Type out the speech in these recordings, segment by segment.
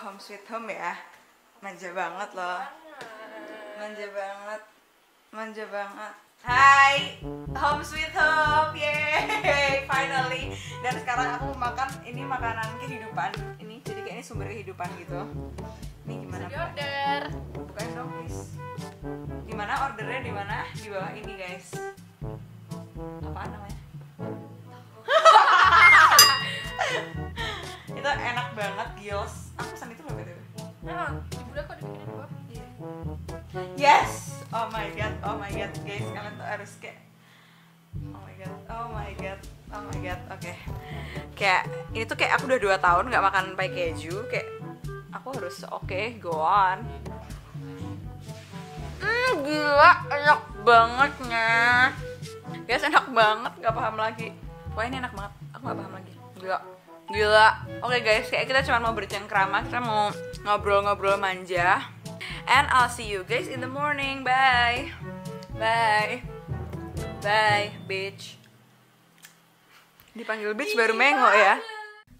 Home sweet home ya. Manja banget loh. Manja banget. Manja banget. Hai, home sweet home, yeay, finally. Dan sekarang aku makan ini makanan kehidupan. Ini jadi kayak ini sumber kehidupan gitu. Ini gimana? Di order. Bukain dong, please. Di mana ordernya di mana? Di bawah ini, guys. Apaan namanya? itu enak banget, Gios. Nah, ibu udah kok dibikinin gua. Yes! Oh my god, oh my god, guys, kalian tuh harus kayak Oh my god, oh my god, oh my god, oke. Kayak, ini tuh kayak aku udah 2 tahun gak makan pai keju Kayak, aku harus oke, go on. Hmm, gila, enak banget nya Guys, enak banget, gak paham lagi. Wah ini enak banget, aku gak paham lagi. Gila, gila Oke guys, kayak kita cuma mau bercengkrama Kita mau ngobrol-ngobrol manja And I'll see you guys in the morning. Bye. Bye. Bye, bitch. Dipanggil bitch baru mengo ya.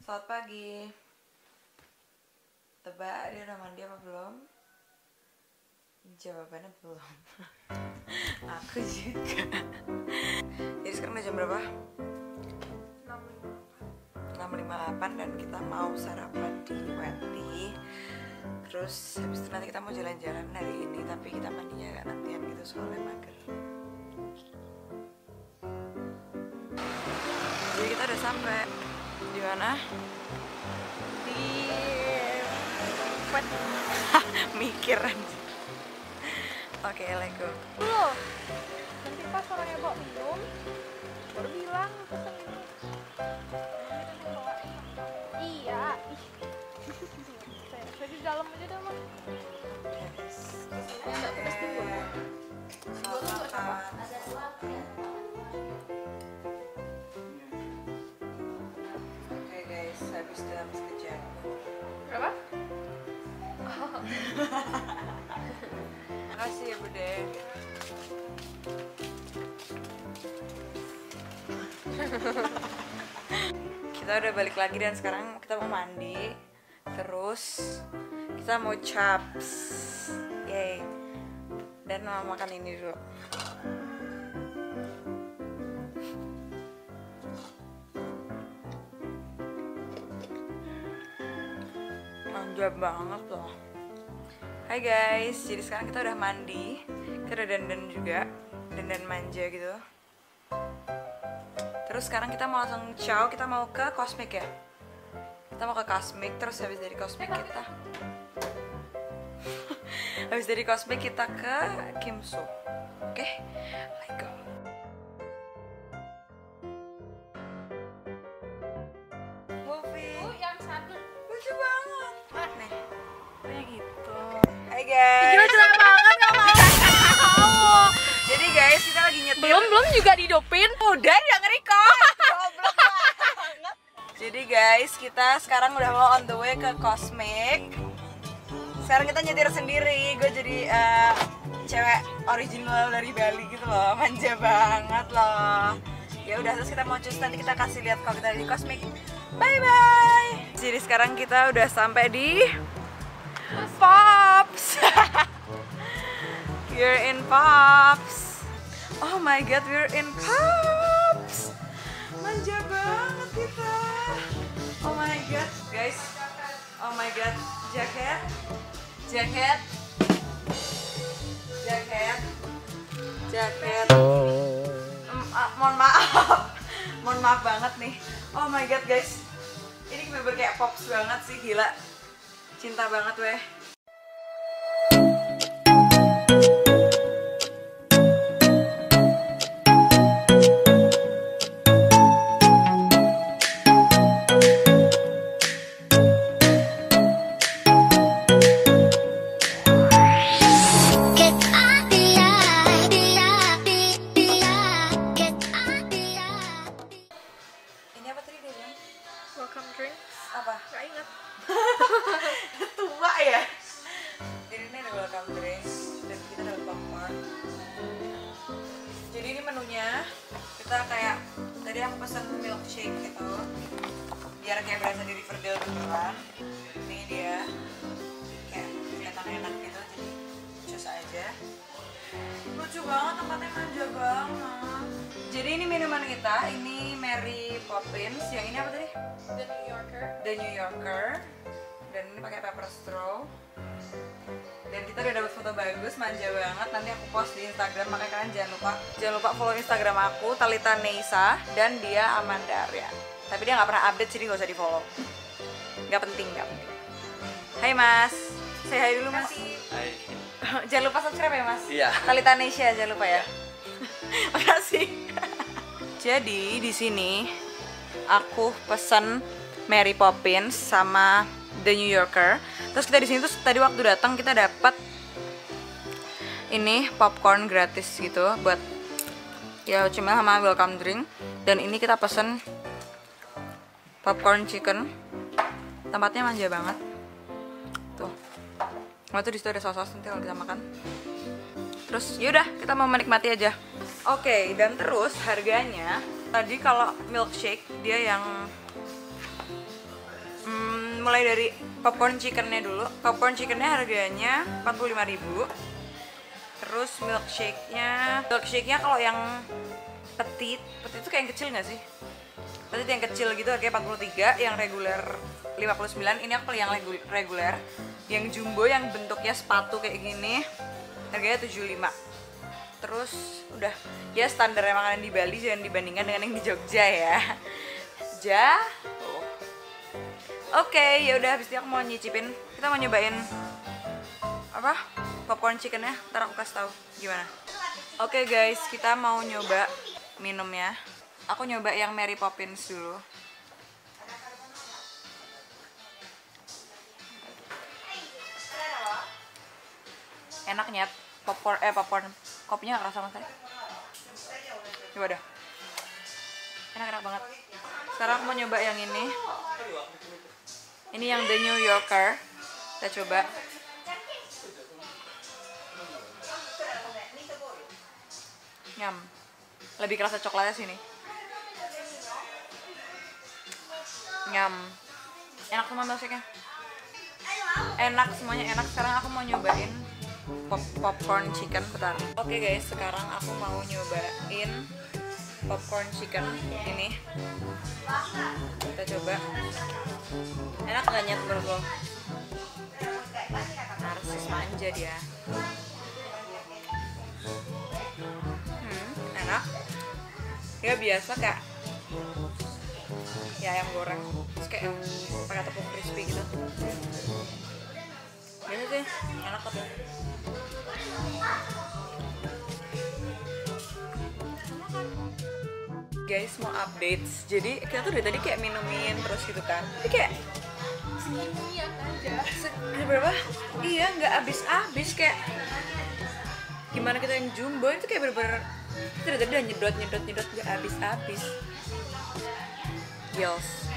Selamat pagi. Tebak dia udah mandi apa belum? Jawabannya belum. Aku juga. Jadi sekarang udah jam berapa? 6.58 dan kita mau sarapan di Wendy Terus habis itu nanti kita mau jalan-jalan hari ini Tapi kita mandinya agak nantian gitu soalnya mager Jadi kita udah sampai di mana? Di Wet. Mikir. Oke, let's go. Loh. Nanti pas orangnya bawa minum, baru bilang pesen di dalam aja dah, Mak. Enggak pedas dulu. Selamat makan. Oke guys, habis dalam sekejap. Berapa? Makasih ya Bude. kita udah balik lagi dan sekarang kita mau mandi. Terus kita mau chaps. Yay. Dan mau makan ini dulu. Manja banget loh. Hai guys, jadi sekarang kita udah mandi Kita udah dandan juga Dandan manja gitu Terus sekarang kita mau langsung ciao Kita mau ke Cosmic ya Kita mau ke Cosmic Terus habis dari Cosmic kita Habis dari Cosmic kita ke Kimso Oke, let's go. Movie Oh, yang satu. Lucu banget. Nih, kayak gitu. Hai guys. Gila cerah banget gak mau. Jadi guys, kita lagi nyetir. Belum belum juga didopin. Udah yang record Jadi guys, kita sekarang udah mau on the way ke Cosmic Sekarang kita nyetir sendiri. Gue jadi eh, cewek original dari Bali gitu loh. Manja banget loh. Ya udah terus kita mau cus nanti kita kasih lihat kalau kita di Cosmic bye bye jadi sekarang kita udah sampai di Pops. We're in Pops. Oh my god, we're in Pops. Manja banget kita. Oh my god, guys. Oh my god, jaket Jaket. Jaket. Jaket. Em, ah, Mohon maaf. Mohon maaf banget nih. Oh my god guys. Ini bener-bener kayak Pops banget sih, gila. Cinta banget weh Lucu banget tempatnya manja banget. Jadi ini minuman kita, ini Mary Poppins, yang ini apa tadi? The New Yorker. The New Yorker. Dan ini pakai paper straw. Dan kita udah dapat foto bagus manja banget. Nanti aku post di Instagram makanya kalian jangan lupa jangan lupa follow Instagram aku Talita Neisa dan dia Amanda Arya tapi dia nggak pernah update jadi nggak usah di follow. Nggak penting nggak penting. Hai Mas. Saya hai dulu Mas. jangan lupa subscribe ya Mas Iya. Talita Neisa jangan lupa ya makasih jadi di sini aku pesen Mary Poppins sama The New Yorker. Terus kita di sini tuh tadi waktu datang kita dapat ini popcorn gratis gitu buat ya cuma sama welcome drink dan ini kita pesen popcorn chicken. Tempatnya manja banget. Tuh. Nah, tuh di situ ada saus-saus nanti kalau kita makan. Terus yaudah kita mau menikmati aja. Oke dan terus harganya tadi kalau milkshake dia yang Hmm, mulai dari popcorn chickennya dulu. Popcorn chickennya harganya 45.000. Terus milkshake-nya, milkshake-nya kalau yang petit, petit itu kayak yang kecil nggak sih? Petit yang kecil gitu harganya 43, yang reguler 59. Ini aku yang regu- reguler. Yang jumbo yang bentuknya sepatu kayak gini harganya 75. Terus udah ya standarnya makanan di Bali jangan dibandingkan dengan yang di Jogja ya. Jauh. Oke, ya udah habis itu aku mau nyicipin. Kita mau nyobain apa? Popcorn chickennya. Ntar aku kasih tahu gimana. Oke guys, kita mau nyoba minumnya. Aku nyoba yang Mary Poppins dulu. Enak nyet. Popcorn eh popcorn kopinya gak kerasa sama sekali. Coba dah. Enak enak banget. Sekarang aku mau nyoba yang ini. Ini yang The New Yorker. Kita coba. Nyam. Lebih kerasa coklatnya sini. Nyam. Enak semua milkshake-nya. Enak semuanya enak. Sekarang aku mau nyobain pop popcorn chicken bentar. Oke guys, sekarang aku mau nyobain popcorn chicken ini. Kita coba. Enak nggak nyet menurut lo? Narsis manja dia. Hmm, enak. Ya biasa kayak ya ayam goreng, terus kayak pakai tepung crispy gitu. Biasa sih, enak. Guys mau update, jadi kita tuh dari tadi kayak minumin terus gitu kan. Tapi kayak niat aja Se- ini berapa? Iya, nggak habis-habis kayak gimana kita yang jumbo itu kayak bener-bener kita dari tadi udah nyedot nyedot nyedot nggak habis-habis. Gils.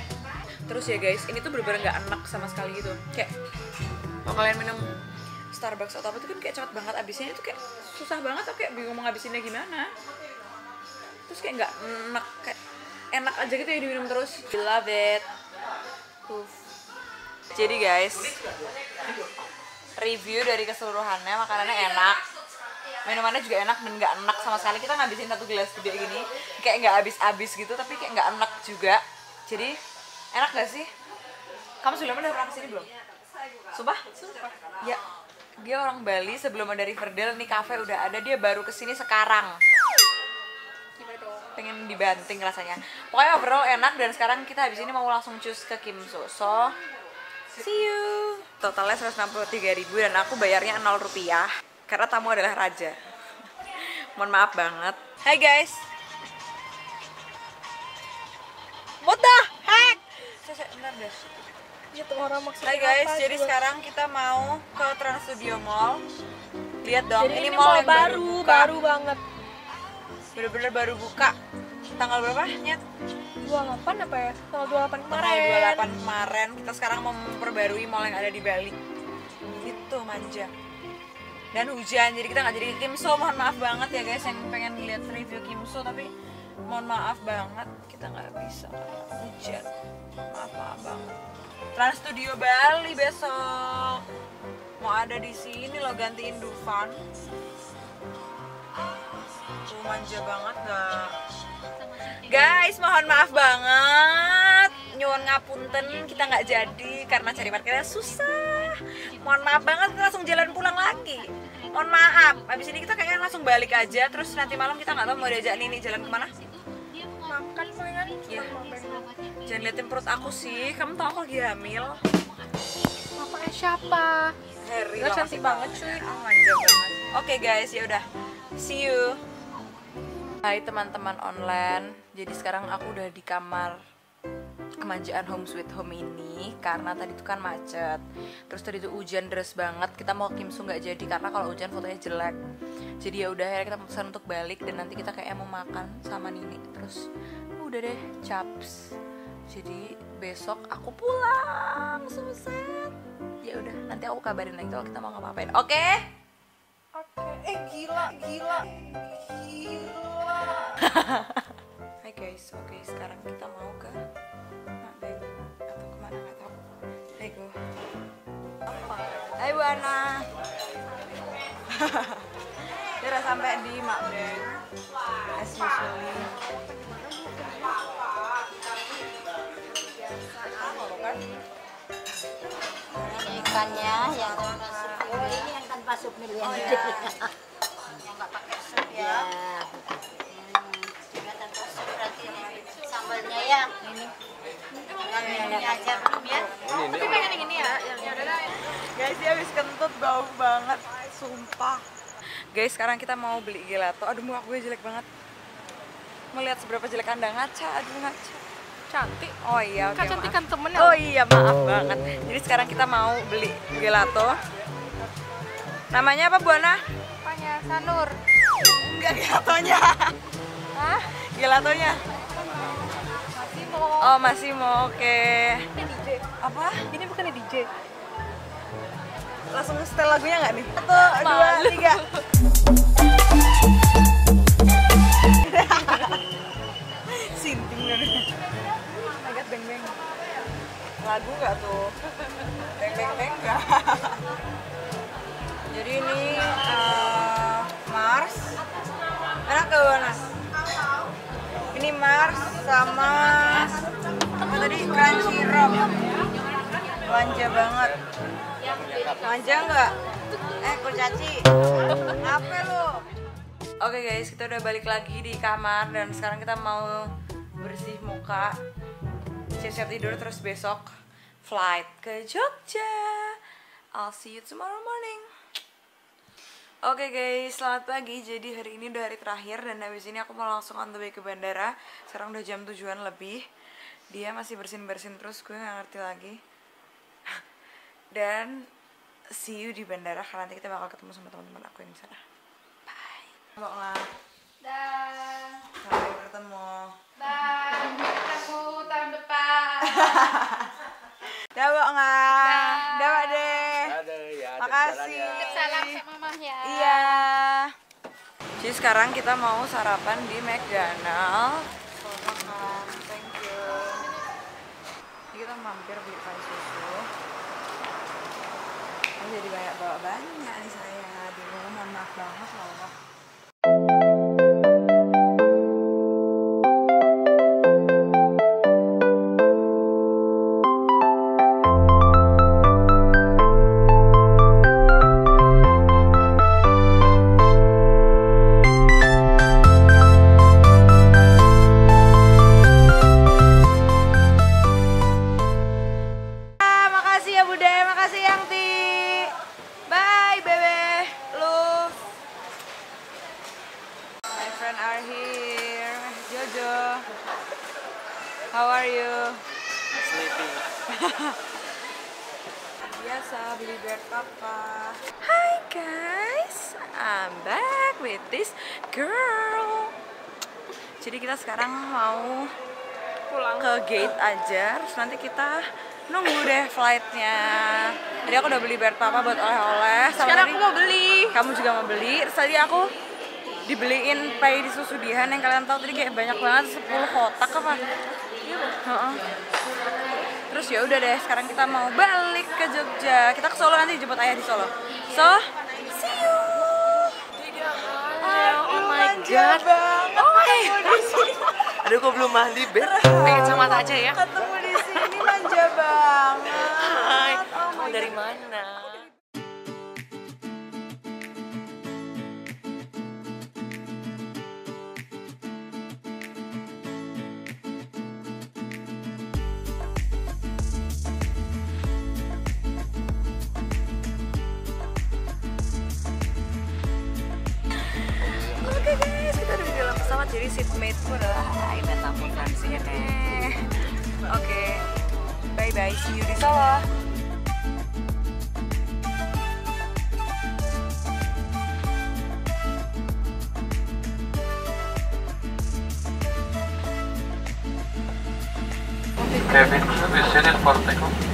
Terus ya guys, ini tuh bener-bener nggak enak sama sekali gitu. Kayak kalau kalian minum Starbucks atau apa itu kan kayak cepet banget habisnya itu kayak susah banget aku kayak bingung mau ngabisinnya gimana. Terus kayak nggak enak kayak enak aja gitu ya diminum terus. I love it. Uff. Jadi guys, review dari keseluruhannya makanannya enak, minumannya juga enak dan nggak enak sama sekali. Kita ngabisin satu gelas gede gini, kayak nggak habis-habis gitu, tapi kayak nggak enak juga. Jadi enak gak sih? Kamu sebelumnya udah pernah ke sini belum? Sumpah? Ya, dia orang Bali sebelum ada Riverdale nih cafe udah ada dia baru ke sini sekarang. Pengen dibanting rasanya. Pokoknya overall enak dan sekarang kita habis ini mau langsung cus ke Kim So so see you. Totalnya 163.000 dan aku bayarnya 0 rupiah. Karena tamu adalah raja. Mohon maaf banget. Hai guys. What the heck? Bentar deh tuh orang maksudnya Hai guys, apa jadi coba? sekarang kita mau ke Trans Studio Mall. Lihat dong, jadi ini, ini, mall mall yang baru buka. baru banget Bener-bener baru buka. Tanggal berapa, Nyet? 25 28 apa ya? Tanggal 28 kemarin. tanggal 28 kemarin kita sekarang mau memperbarui mall yang ada di Bali itu manja dan hujan jadi kita nggak jadi Kimso mohon maaf banget ya guys yang pengen lihat review Kimso tapi mohon maaf banget kita nggak bisa karena hujan maaf maaf banget Trans Studio Bali besok mau ada di sini loh gantiin Dufan tuh manja banget gak Guys, mohon maaf banget. Nyuwun ngapunten kita nggak jadi karena cari parkirnya susah. Mohon maaf banget kita langsung jalan pulang lagi. Mohon maaf. Habis ini kita kayaknya langsung balik aja. Terus nanti malam kita nggak tahu mau diajak Nini jalan ke mana. Makan palingan. Iya. Jangan liatin perut aku sih. Kamu tahu aku lagi hamil. Bapaknya siapa? Harry. Loh, cantik banget, cuy. Banget. Oke guys, ya udah. See you. Hai teman-teman online. Jadi sekarang aku udah di kamar kemanjaan home sweet home ini karena tadi tuh kan macet. Terus tadi tuh hujan deras banget. Kita mau Kimsu nggak jadi karena kalau hujan fotonya jelek. Jadi ya udah akhirnya kita memutuskan untuk balik dan nanti kita kayaknya mau makan sama Nini. Terus udah deh caps. Jadi besok aku pulang suset. Ya udah nanti aku kabarin lagi kalau kita mau ngapain. Oke? Oke. Eh gila, gila. Gila. Hai guys, oke sekarang kita mau ke Makbeb atau ke mana nggak tahu. Hai go. Hai Bu Ana. Dia udah sampai di Makbeb. As usually. Ikannya yang tanpa sup oh ini yang tanpa sup miliar Oh, ya. Yang nggak pakai sup ya ya. Hmm, juga tanpa sup berarti ini sambalnya yang ini Ini aja belum ya. Tapi pengen yang ini ya? Yang ya udah. Guys, dia habis kentut bau banget, sumpah. Guys, sekarang kita mau beli gelato. Aduh, muka gue jelek banget. Melihat seberapa jelek Anda ngaca, aduh ngaca. Cantik. Oh iya, oke. Kecantikan temennya. Oh iya, maaf banget. Jadi sekarang kita mau beli gelato. Namanya apa, Bu Ana? Apanya? Sanur. Enggak gelatonya. Hah? Gelatonya. Masih mau. Oh, masih mau. Oke. Ini DJ. Apa? Ini bukan DJ. Langsung setel lagunya nggak nih? Satu, dua, Malu. tiga. Lagu nggak tuh? Beng beng beng nggak jadi ini eh, Mars. Enak ke mana ini Mars sama apa tadi? Crunchy rock manja banget. Manja nggak? Eh kurcaci. Apa lu? Oke guys, kita udah balik lagi di kamar dan sekarang kita mau bersih muka siap-siap tidur terus besok flight ke Jogja. I'll see you tomorrow morning. Oke guys, selamat pagi. Jadi hari ini udah hari terakhir dan habis ini aku mau langsung on the way ke bandara. Sekarang udah jam tujuan lebih. Dia masih bersin-bersin terus, gue nggak ngerti lagi. Dan see you di bandara karena nanti kita bakal ketemu sama teman-teman aku yang di sana. Bye. Mbak Dan. sampai bertemu. Dan. Ketemu tahun depan. Dah, Mbak Nggak. Dah, Mbak deh. Ya, Makasih. Salam sama mama ya. Iya. Jadi sekarang kita mau sarapan di McDonald. Selamat makan. Thank you. Ini kita mampir beli pie susu. Ini jadi banyak bawa banyak nih saya di rumah. Mohon maaf banget loh. Beli buat papa. Hi guys, I'm back with this girl. Jadi kita sekarang mau pulang. ke gate aja terus nanti kita nunggu deh flightnya tadi aku udah beli bear papa buat oleh-oleh Sekarang aku mau beli. kamu juga mau beli terus tadi aku dibeliin pay di susudihan yang kalian tahu tadi kayak banyak banget 10 kotak apa Heeh. Terus ya udah deh sekarang kita mau balik ke Jogja. Kita ke Solo nanti jemput ayah di Solo. So see you. Oh my manja banget. Oh my di sini. Aduh, kok belum mandi, Ber? Pakai kacamata aja ya. ketemu di sini manja banget. Hai, oh kamu dari God. mana? Jadi seatmate ku adalah Aimet Tampung dan sini. Oke, bye bye, see you di Solo. Kevin, should be seated for takeoff.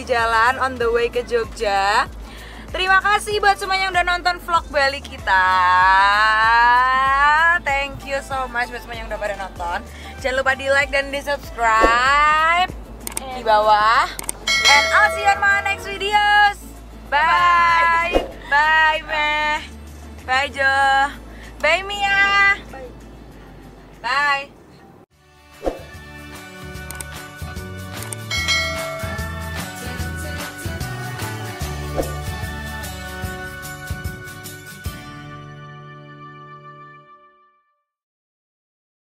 Di jalan on the way ke Jogja. Terima kasih buat semuanya yang udah nonton vlog Bali kita. Thank you so much buat semuanya yang udah pada nonton. Jangan lupa di like dan di subscribe di bawah. And I'll see you on my next videos. Bye. Bye, Meh. Bye, Jo. Bye, Mia. Bye.